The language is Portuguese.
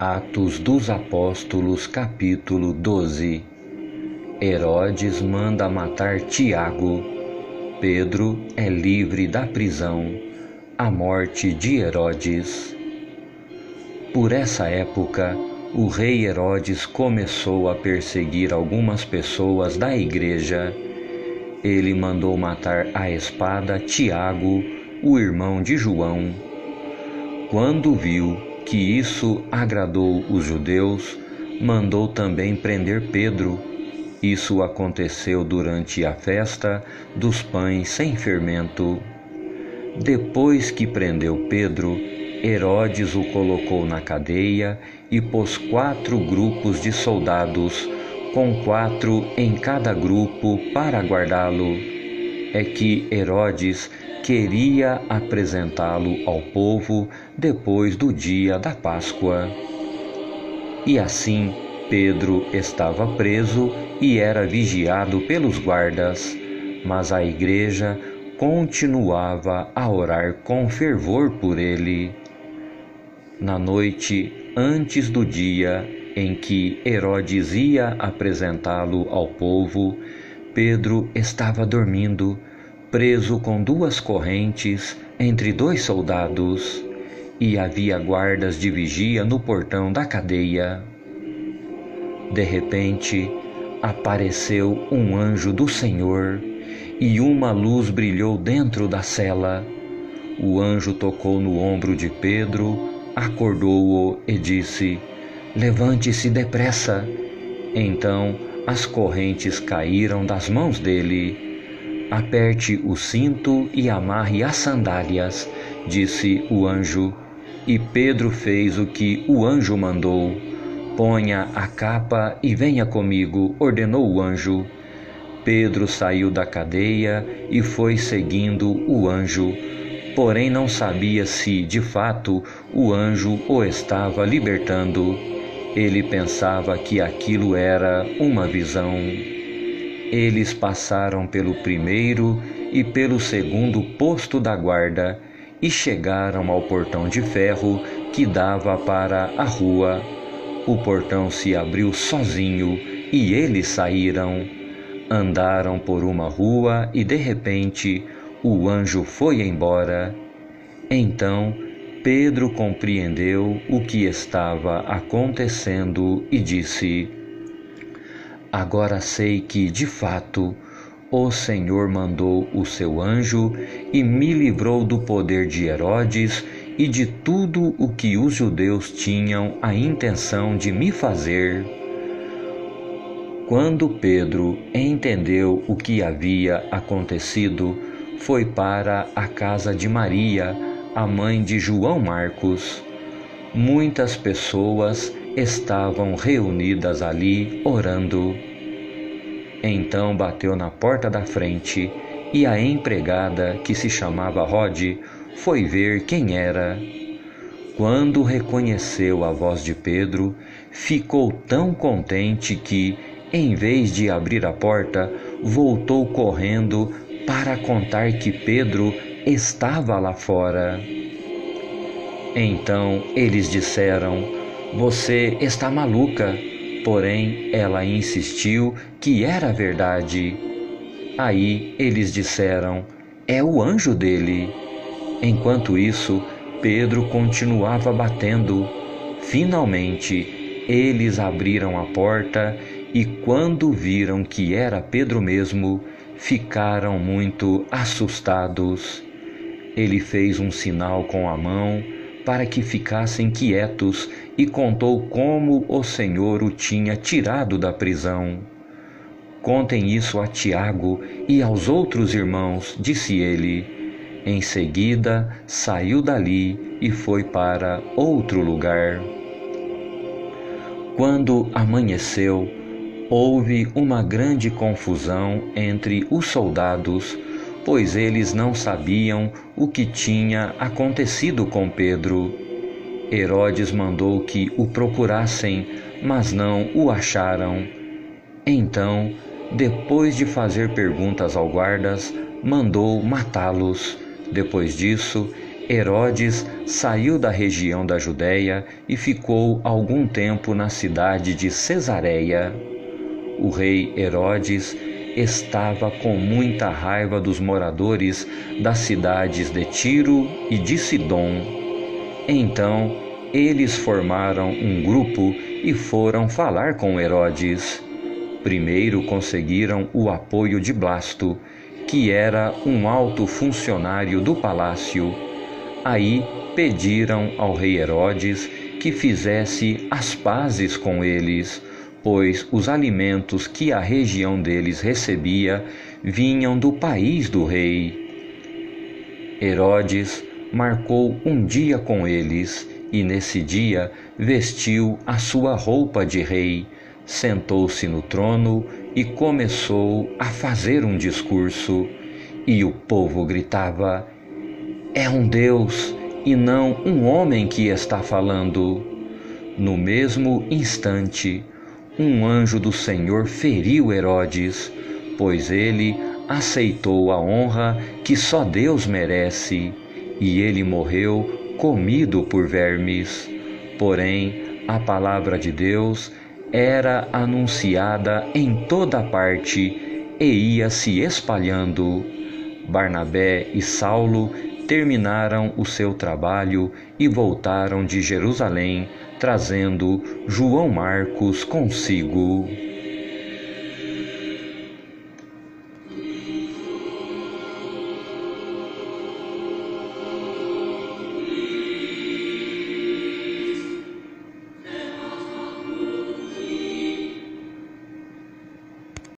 Atos dos Apóstolos, capítulo 12 Herodes manda matar Tiago. Pedro é livre da prisão. A morte de Herodes. Por essa época, o rei Herodes começou a perseguir algumas pessoas da igreja. Ele mandou matar à espada Tiago, o irmão de João. Quando viu que isso agradou os judeus, mandou também prender Pedro. Isso aconteceu durante a festa dos pães sem fermento. Depois que prendeu Pedro, Herodes o colocou na cadeia e pôs quatro grupos de soldados, com quatro em cada grupo, para guardá-lo. É que Herodes queria apresentá-lo ao povo depois do dia da Páscoa. E assim Pedro estava preso e era vigiado pelos guardas, mas a igreja continuava a orar com fervor por ele. Na noite antes do dia em que Herodes ia apresentá-lo ao povo, Pedro estava dormindo preso com duas correntes entre dois soldados, e havia guardas de vigia no portão da cadeia. De repente, apareceu um anjo do Senhor e uma luz brilhou dentro da cela. O anjo tocou no ombro de Pedro, acordou-o e disse: Levante-se depressa. Então as correntes caíram das mãos dele Aperte o cinto e amarre as sandálias, disse o anjo. E Pedro fez o que o anjo mandou. Ponha a capa e venha comigo, ordenou o anjo. Pedro saiu da cadeia e foi seguindo o anjo, porém não sabia se, de fato, o anjo o estava libertando. Ele pensava que aquilo era uma visão. Eles passaram pelo primeiro e pelo segundo posto da guarda e chegaram ao portão de ferro que dava para a rua. O portão se abriu sozinho e eles saíram. Andaram por uma rua e de repente o anjo foi embora. Então Pedro compreendeu o que estava acontecendo e disse: Agora sei que, de fato, o Senhor mandou o seu anjo e me livrou do poder de Herodes e de tudo o que os judeus tinham a intenção de me fazer. Quando Pedro entendeu o que havia acontecido, foi para a casa de Maria, a mãe de João Marcos. Muitas pessoas estavam reunidas ali orando. Então bateu na porta da frente e a empregada, que se chamava Rod, foi ver quem era. Quando reconheceu a voz de Pedro, ficou tão contente que, em vez de abrir a porta, voltou correndo para contar que Pedro estava lá fora. Então eles disseram: você está maluca. Porém, ela insistiu que era verdade. Aí eles disseram: É o anjo dele. Enquanto isso, Pedro continuava batendo. Finalmente, eles abriram a porta e, quando viram que era Pedro mesmo, ficaram muito assustados. Ele fez um sinal com a mão para que ficassem quietos e contou como o Senhor o tinha tirado da prisão. Contem isso a Tiago e aos outros irmãos, disse ele. Em seguida, saiu dali e foi para outro lugar. Quando amanheceu, houve uma grande confusão entre os soldados, pois eles não sabiam o que tinha acontecido com Pedro. Herodes mandou que o procurassem, mas não o acharam. Então, depois de fazer perguntas ao guardas, mandou matá-los. Depois disso, Herodes saiu da região da Judéia e ficou algum tempo na cidade de Cesareia. O rei Herodes estava com muita raiva dos moradores das cidades de Tiro e de Sidom. Então eles formaram um grupo e foram falar com Herodes. Primeiro conseguiram o apoio de Blasto, que era um alto funcionário do palácio. Aí pediram ao rei Herodes que fizesse as pazes com eles pois os alimentos que a região deles recebia vinham do país do rei. Herodes marcou um dia com eles e nesse dia vestiu a sua roupa de rei, sentou-se no trono e começou a fazer um discurso. E o povo gritava: É um Deus e não um homem que está falando. No mesmo instante, um anjo do Senhor feriu Herodes, pois ele aceitou a honra que só Deus merece, e ele morreu comido por vermes. Porém, a palavra de Deus era anunciada em toda parte e ia se espalhando. Barnabé e Saulo terminaram o seu trabalho e voltaram de Jerusalém, trazendo João Marcos consigo.